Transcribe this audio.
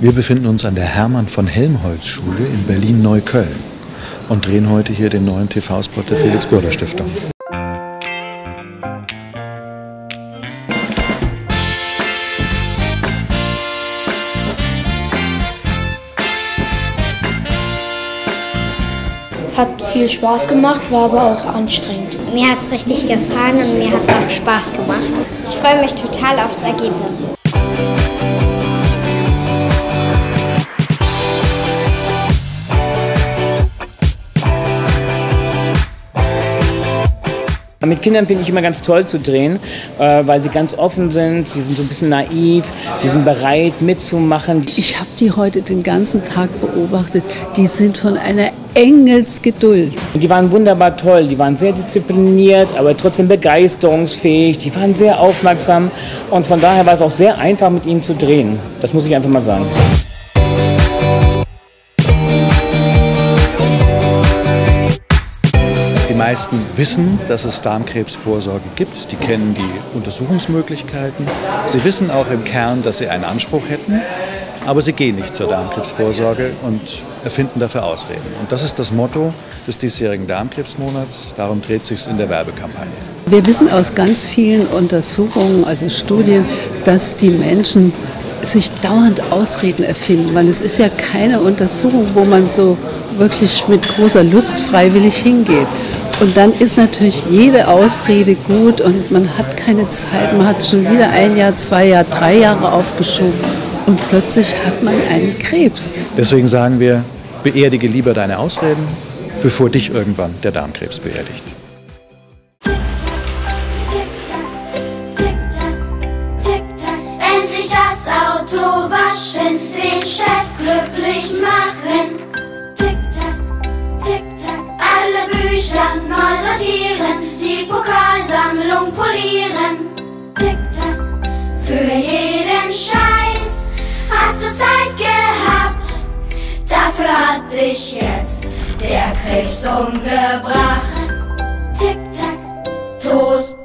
Wir befinden uns an der Hermann von Helmholtz Schule in Berlin-Neukölln und drehen heute hier den neuen TV-Spot der Felix-Bürger-Stiftung. Es hat viel Spaß gemacht, war aber auch anstrengend. Mir hat es richtig gefallen und mir hat es auch Spaß gemacht. Ich freue mich total aufs Ergebnis. Mit Kindern finde ich immer ganz toll zu drehen, äh, weil sie ganz offen sind, sie sind so ein bisschen naiv, die sind bereit mitzumachen. Ich habe die heute den ganzen Tag beobachtet. Die sind von einer Engelsgeduld. Die waren wunderbar toll, die waren sehr diszipliniert, aber trotzdem begeisterungsfähig, die waren sehr aufmerksam und von daher war es auch sehr einfach mit ihnen zu drehen. Das muss ich einfach mal sagen. Meisten wissen, dass es Darmkrebsvorsorge gibt. Die kennen die Untersuchungsmöglichkeiten. Sie wissen auch im Kern, dass sie einen Anspruch hätten, aber sie gehen nicht zur Darmkrebsvorsorge und erfinden dafür Ausreden. Und das ist das Motto des diesjährigen Darmkrebsmonats. Darum dreht sich in der Werbekampagne. Wir wissen aus ganz vielen Untersuchungen, also Studien, dass die Menschen sich dauernd Ausreden erfinden, weil es ist ja keine Untersuchung, wo man so wirklich mit großer Lust freiwillig hingeht. Und dann ist natürlich jede Ausrede gut und man hat keine Zeit, man hat schon wieder ein Jahr, zwei Jahre, drei Jahre aufgeschoben und plötzlich hat man einen Krebs. Deswegen sagen wir, beerdige lieber deine Ausreden, bevor dich irgendwann der Darmkrebs beerdigt. Endlich das Auto waschen, den Chef glücklich machen. Tick-Tack, Tick-Tack, alle Bücher sortieren, die Pokalsammlung polieren. Tick-Tack, für jeden Scheiß hast du Zeit gehabt. Dafür hat dich jetzt der Krebs umgebracht. Tick-Tack, Tod.